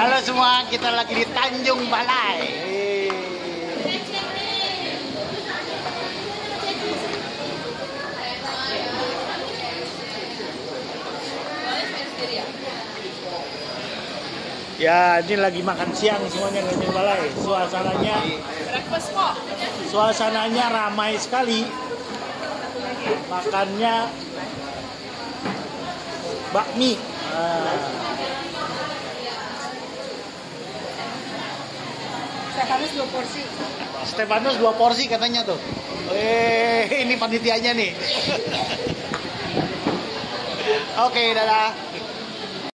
Halo semua, kita lagi di Tanjung Balai. Ya, ini lagi makan siang semuanya di Tanjung Balai. Suasananya suasananya ramai sekali. Makannya bakmi. Ah. Stefanus dua porsi. Stefanus dua porsi katanya tuh. Eh, ini panitianya nih. Oke, dadah.